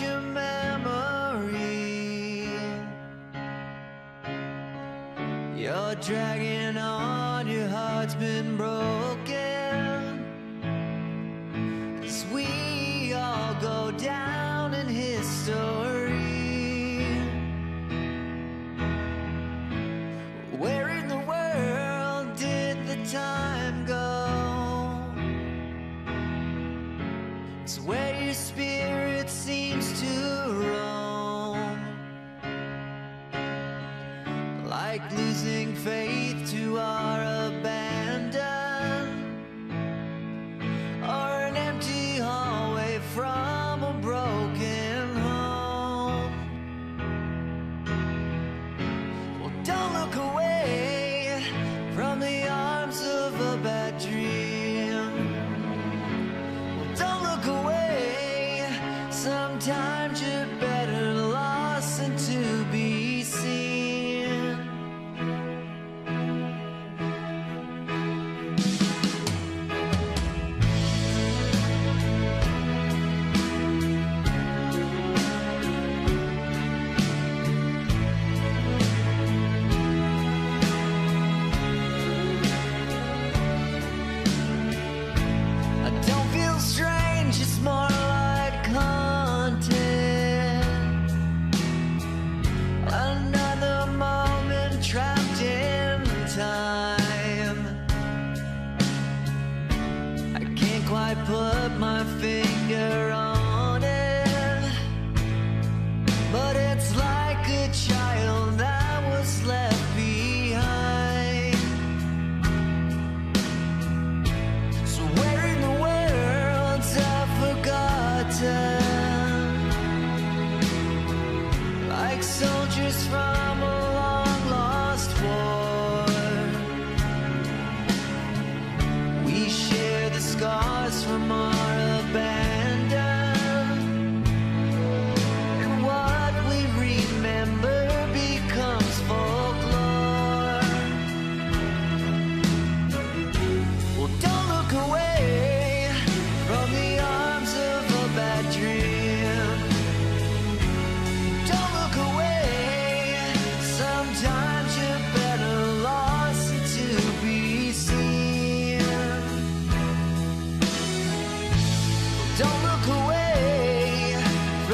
your memory. You're dragging on, your heart's been broken. As we all go down. like losing faith to our abandon. Put my finger on it, but it's like a child that was left behind. So where in the world's I forgotten, like soldiers from.